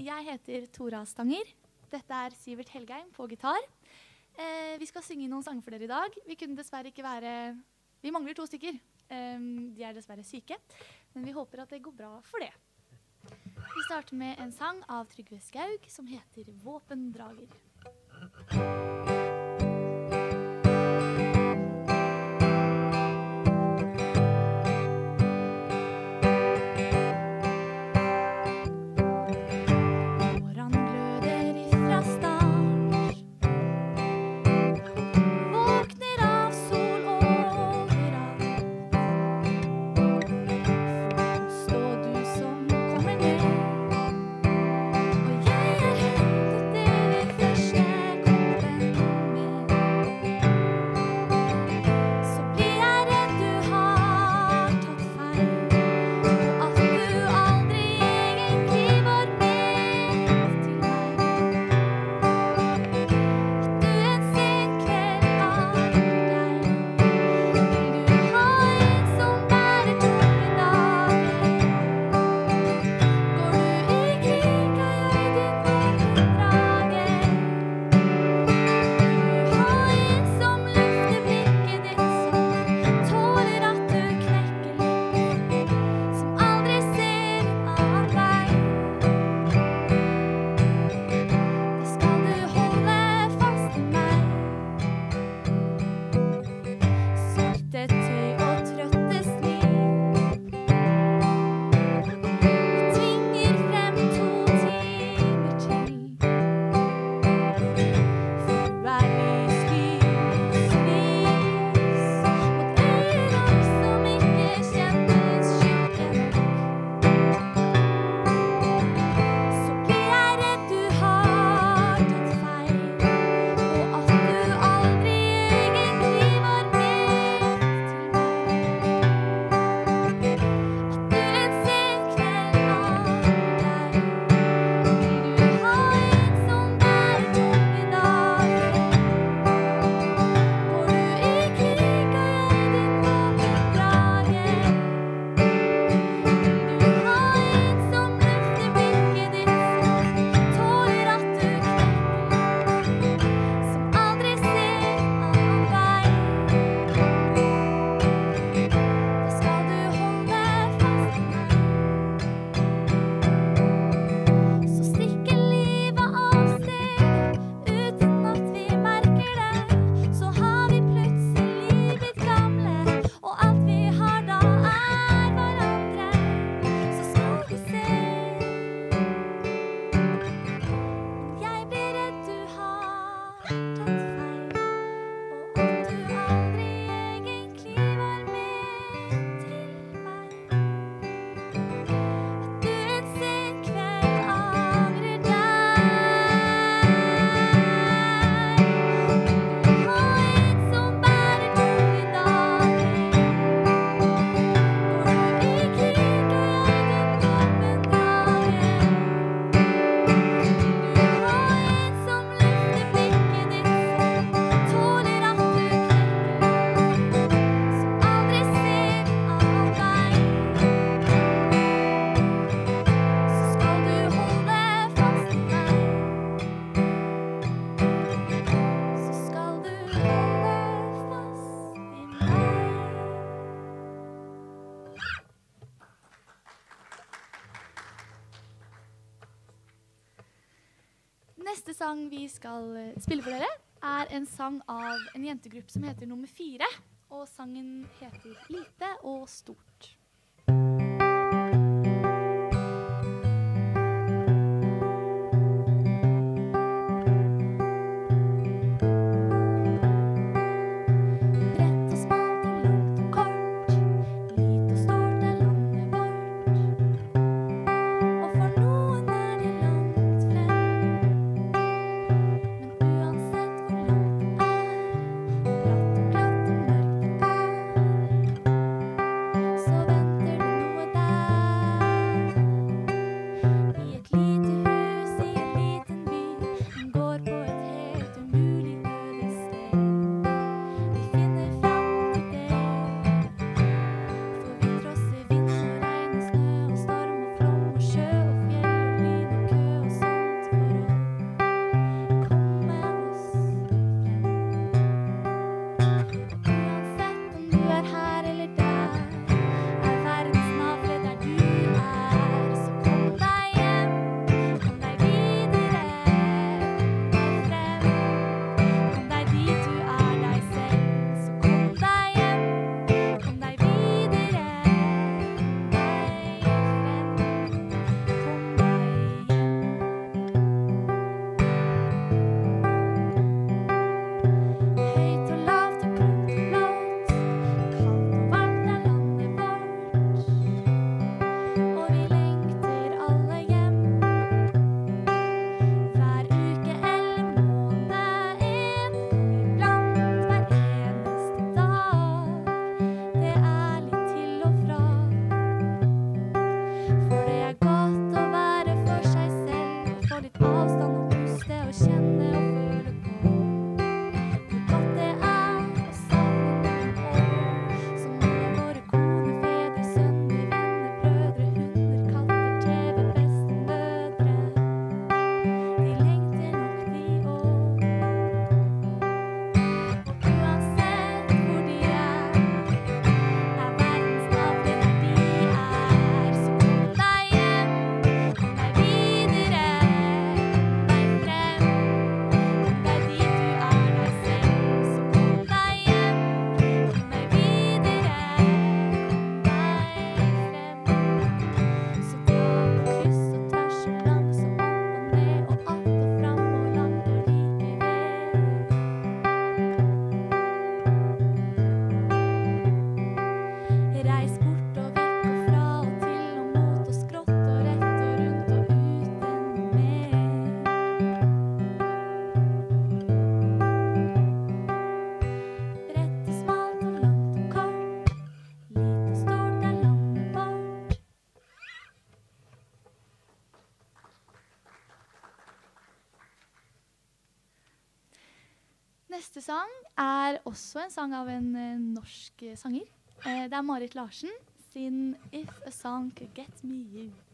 Jeg heter Tora Stanger. Dette er Sivert Helgheim på gitar. Eh, vi skal synge noen sanger for dere i dag. Vi kunne dessverre ikke være Vi mangler to stykker. Eh, de er dessverre syke, men vi håper at det går bra for det. Vi starter med en sang av Trygve Skaug som heter 'Våpendrager'. Neste sang vi skal eh, spille for dere, er en sang av en jentegruppe som heter Nummer fire. Og sangen heter 'Lite og stort'. også en sang av en eh, norsk eh, sanger. Eh, det er Marit Larsen sin 'If a Song Could Get Me You'.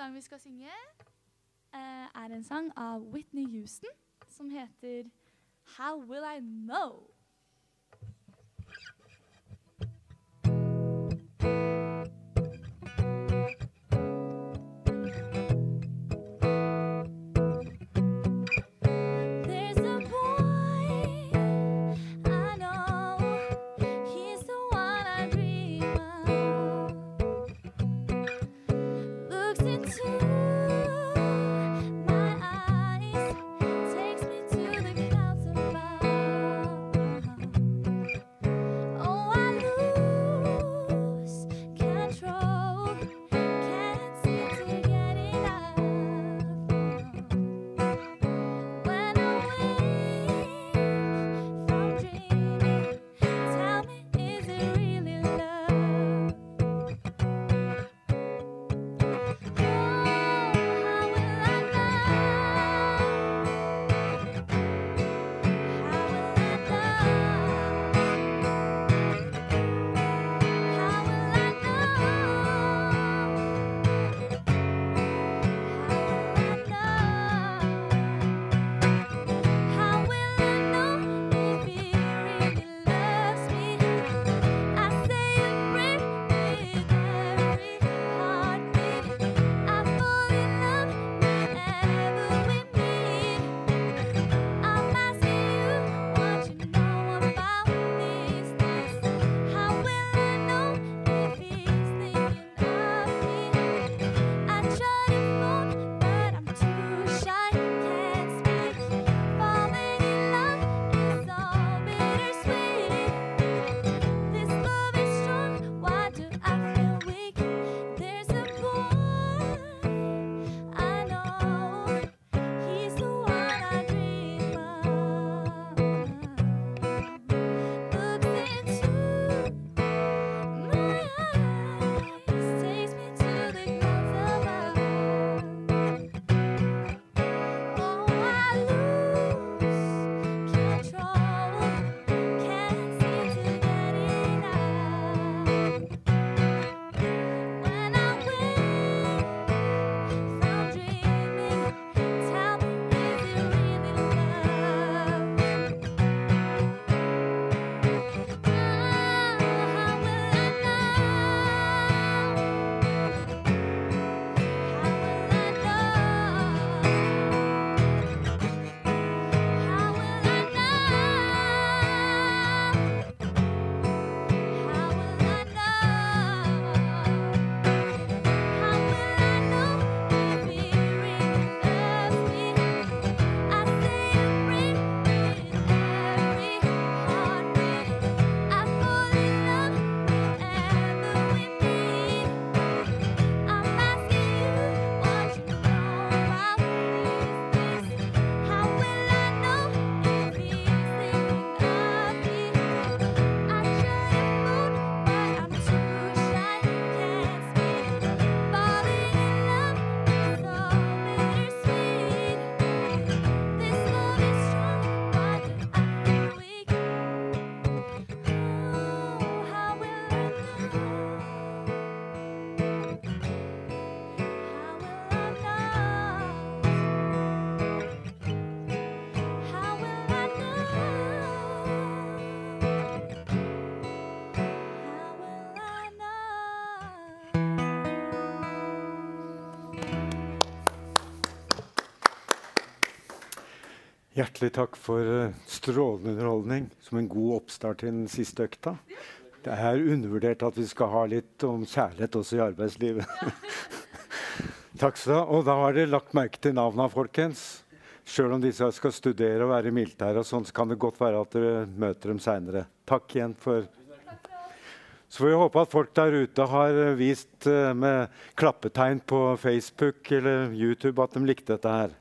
sangen vi skal synge, eh, er en sang av Whitney Houston som heter How Will I Know? Hjertelig takk for uh, strålende underholdning som en god oppstart til den siste økta. Det er undervurdert at vi skal ha litt om kjærlighet også i arbeidslivet. takk skal du ha. Og da har dere lagt merke til navnene, folkens. Sjøl om disse skal studere og være militære, og sånn, så kan det godt være at dere møter dem seinere. Takk igjen for så får vi håpe at folk der ute har vist uh, med klappetegn på Facebook eller YouTube at de likte dette her.